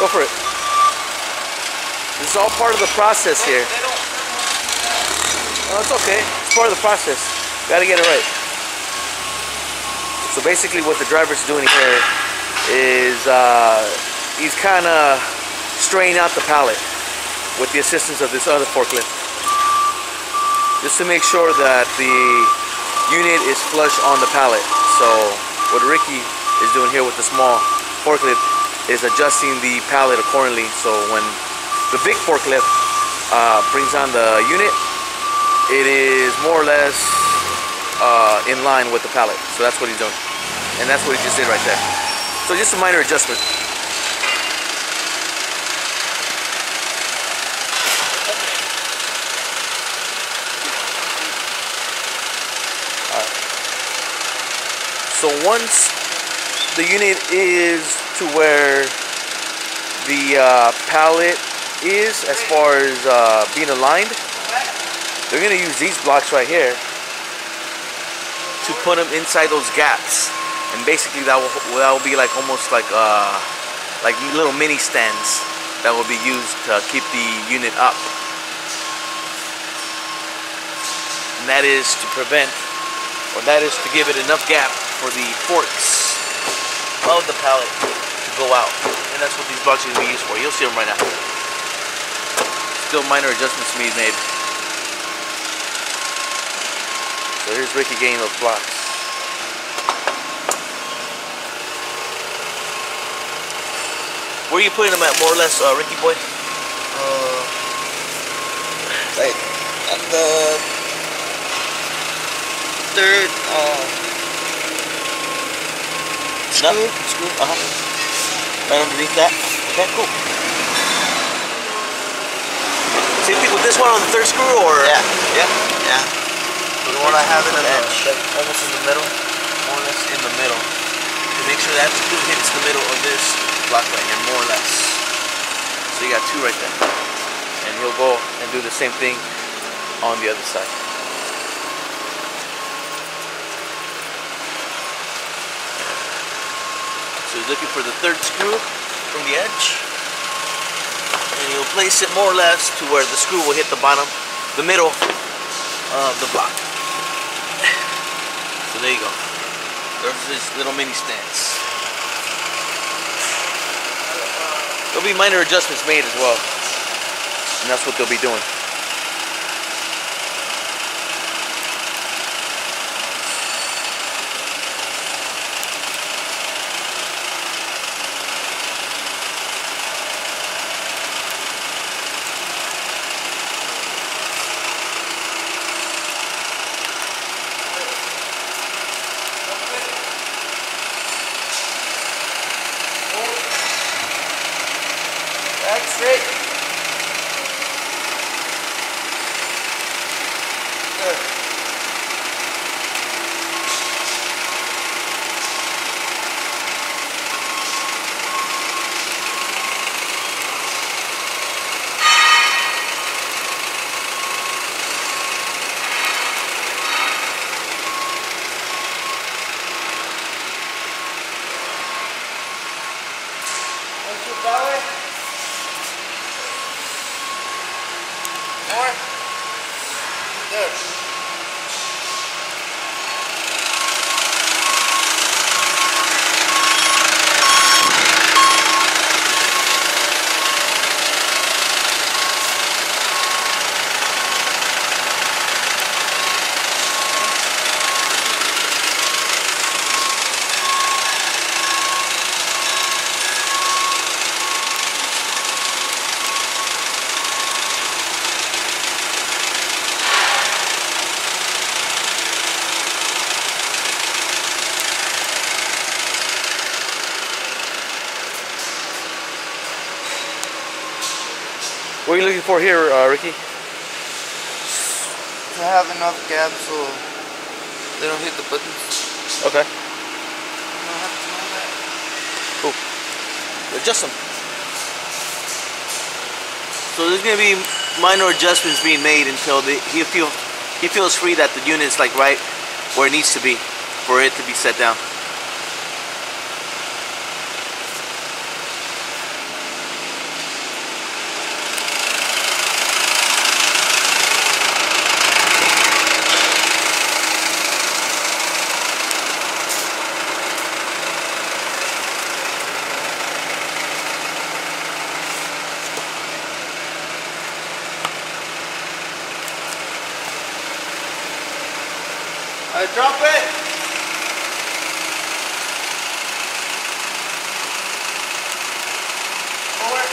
Go for it. This is all part of the process here. Oh, it's okay. It's part of the process. Gotta get it right. So basically what the driver's doing here is uh, he's kind of straining out the pallet with the assistance of this other forklift. Just to make sure that the unit is flush on the pallet. So what Ricky is doing here with the small forklift is adjusting the pallet accordingly. So when the big forklift uh, brings on the unit, it is more or less uh, in line with the pallet. So that's what he's doing. And that's what he just did right there. So just a minor adjustment. So once the unit is to where the uh, pallet is as far as uh, being aligned, they're gonna use these blocks right here to put them inside those gaps, and basically that will that will be like almost like uh like little mini stands that will be used to keep the unit up, and that is to prevent or that is to give it enough gap for the forks of the pallet to go out. And that's what these blocks are going to be used for. You'll see them right now. Still minor adjustments to be made. So here's Ricky getting those blocks. Where are you putting them at, more or less, uh, Ricky boy? Uh, like on the third uh, No? screw. Screw? Uh-huh. Right underneath that? Okay, cool. Same thing with this one on the third screw, or? Yeah. Yeah? Yeah. The one I have in the almost in the middle, more or less in the middle. To make sure that screw hits the middle of this block right here, more or less. So you got two right there. And he'll go and do the same thing on the other side. He's looking for the third screw from the edge. And he'll place it more or less to where the screw will hit the bottom, the middle of the block. So there you go. There's this little mini stance. There'll be minor adjustments made as well. And that's what they'll be doing. What are you looking for here, uh, Ricky? To have enough gap so they don't hit the buttons. Okay. You don't have to know that. Adjust them. So there's gonna be minor adjustments being made until the, he feel he feels free that the unit is like right where it needs to be for it to be set down. I drop it. Forward.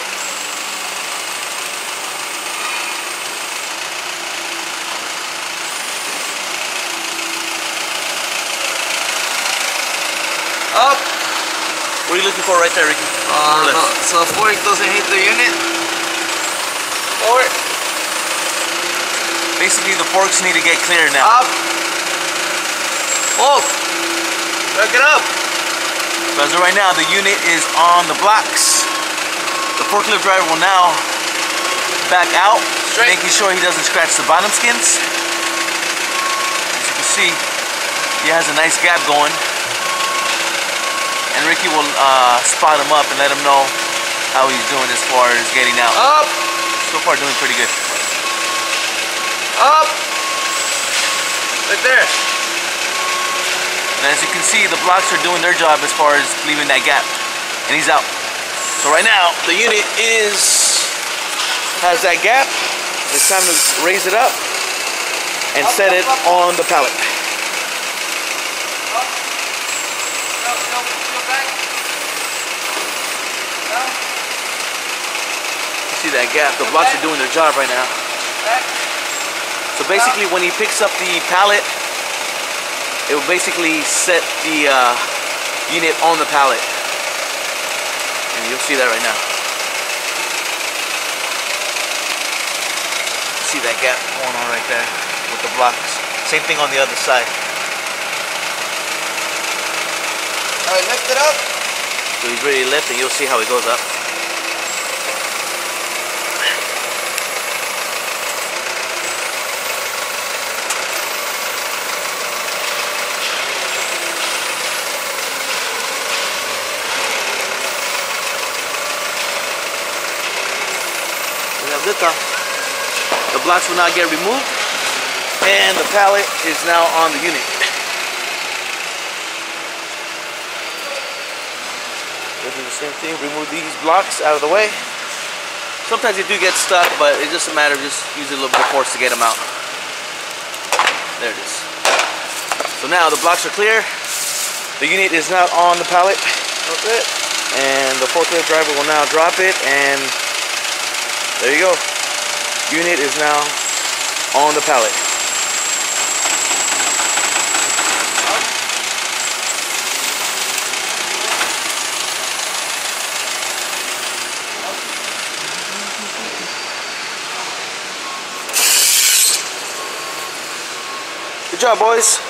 Up. What are you looking for right there, Ricky? Uh, or no, so fork doesn't hit the unit. Forward. Basically, the forks need to get clear now. Up. Oh. Back it up. So as of right now, the unit is on the blocks. The forklift driver will now back out, Straight. making sure he doesn't scratch the bottom skins. As you can see, he has a nice gap going. And Ricky will uh, spot him up and let him know how he's doing as far as getting out. Up. So far, doing pretty good. Up. Right there. And as you can see, the blocks are doing their job as far as leaving that gap. And he's out. So right now, the unit is has that gap. It's time to raise it up and Up, set up, it up, on the pallet. Up. No, no, go back. Down. See that gap? The blocks are doing their job right now. So basically, when he picks up the pallet, it will basically set the uh, unit on the pallet. And you'll see that right now. See that gap going on right there with the blocks. Same thing on the other side. All right, lift it up. So he's ready to lift and you'll see how it goes up. Have. The blocks will not get removed and the pallet is now on the unit. We'll do the same thing, remove these blocks out of the way. Sometimes they do get stuck, but it's just a matter of just using a little bit of force to get them out. There it is. So now the blocks are clear. The unit is now on the pallet. Okay. And the forklift driver will now drop it and there you go. Unit is now on the pallet. Good job, boys.